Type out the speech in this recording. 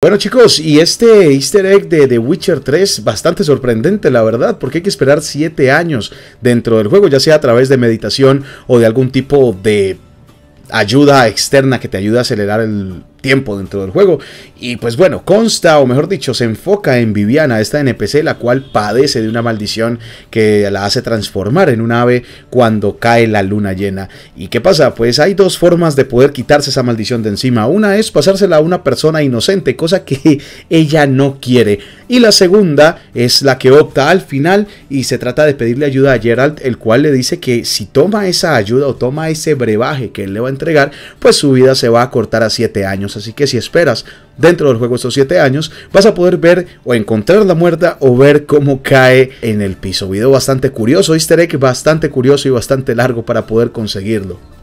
Bueno chicos, y este easter egg de The Witcher 3, bastante sorprendente la verdad, porque hay que esperar 7 años dentro del juego, ya sea a través de meditación o de algún tipo de ayuda externa que te ayude a acelerar el tiempo dentro del juego. Y pues bueno, consta, o mejor dicho, se enfoca en Viviana, esta NPC, la cual padece de una maldición que la hace transformar en un ave cuando cae la luna llena. ¿Y qué pasa? Pues hay dos formas de poder quitarse esa maldición de encima. Una es pasársela a una persona inocente, cosa que ella no quiere. Y la segunda es la que opta al final y se trata de pedirle ayuda a Gerald, el cual le dice que si toma esa ayuda o toma ese brebaje que él le va a entregar, pues su vida se va a cortar a 7 años. Así que si esperas dentro del juego estos 7 años, vas a poder ver o encontrar la muerta o ver cómo cae en el piso. Video bastante curioso, easter egg bastante curioso y bastante largo para poder conseguirlo.